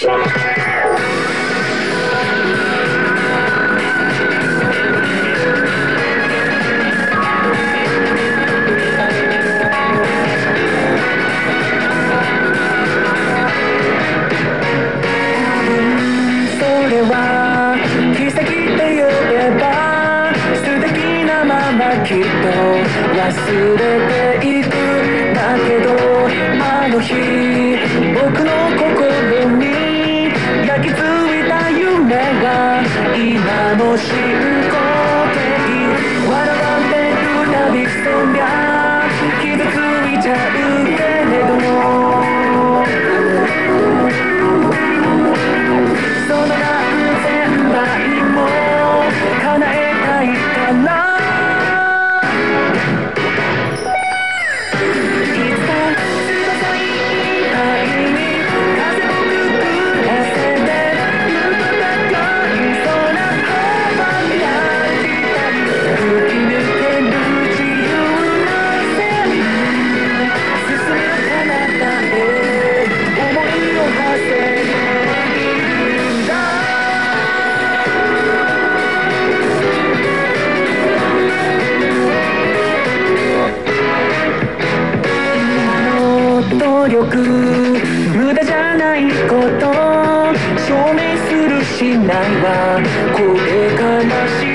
きっと忘れていく。だけどあの日努力無駄じゃないこと。証明するしないはこれ悲しい